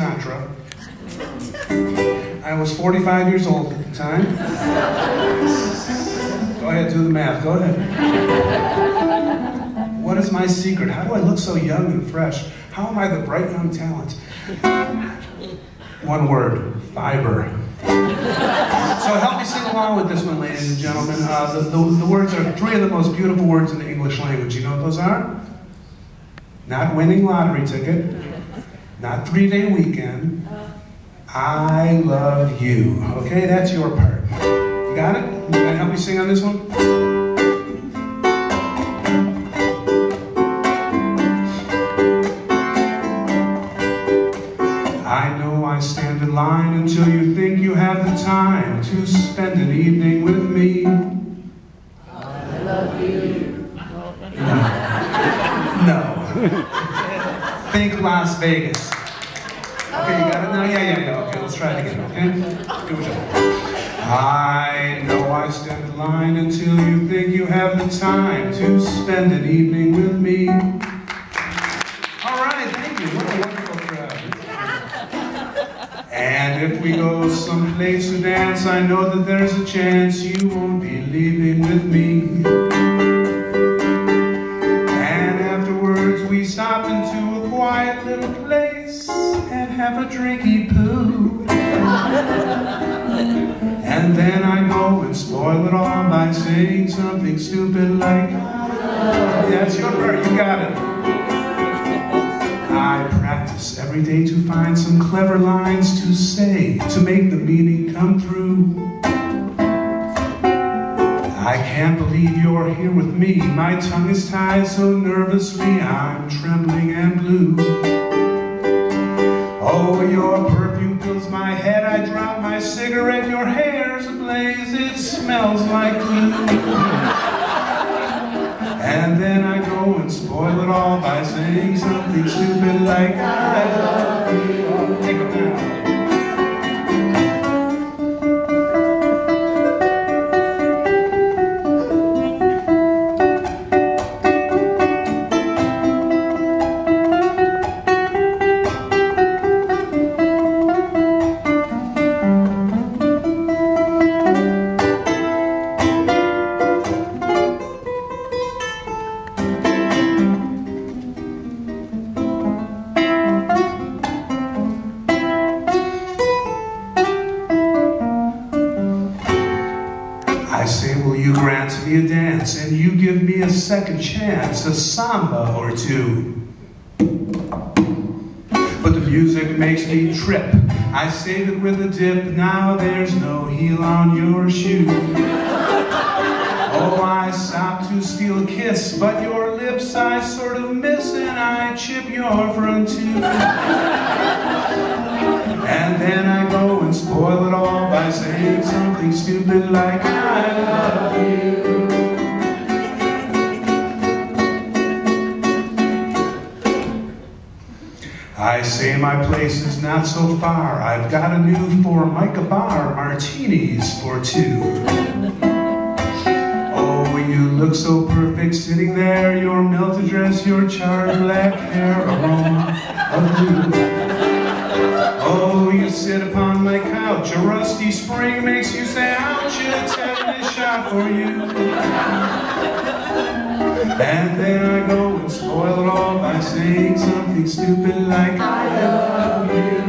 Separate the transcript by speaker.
Speaker 1: Sinatra. I was 45 years old at the time. Go ahead, do the math. Go ahead. What is my secret? How do I look so young and fresh? How am I the bright young talent? One word, fiber. So help me sing along with this one, ladies and gentlemen. Uh, the, the, the words are three of the most beautiful words in the English language. You know what those are? Not winning lottery ticket, not three-day weekend. I love you. Okay, that's your part. You got it? You gotta help me sing on this one? I know I stand in line until you think you have the time to spend an evening with me.
Speaker 2: I love you.
Speaker 1: No. Think Las Vegas. Okay, you got it now? Yeah, yeah, yeah. Okay, let's try it again, okay? Do go. I know I stand in line until you think you have the time to spend an evening with me. All right, thank you. What a wonderful crowd. And if we go someplace to dance, I know that there's a chance you won't be leaving with me. Little place and have a drinky poo. And then I go and spoil it all by saying something stupid like, That's your part, you got it. I practice every day to find some clever lines to say to make the meaning come through. I can't believe you're here with me. My tongue is tied so nervously, I'm trembling and blue. Oh, your perfume fills my head. I drop my cigarette. Your hair's ablaze. It smells like glue. And then I go and spoil it all by saying something stupid like I say, will you grant me a dance and you give me a second chance, a samba or two? But the music makes me trip. I save it with a dip. Now there's no heel on your shoe. Oh, I stop to steal a kiss, but your lips I sort of miss, and I chip your front tooth. Something stupid like I love you. I say my place is not so far. I've got a new Formica bar, martinis for two. Oh, you look so perfect sitting there. Your melted dress, your charred black hair, aroma of blue. Oh, you sit upon my couch. A rusty spring makes you say, ouch, a shot for you. And then I go and spoil it all by saying something stupid like, I love you.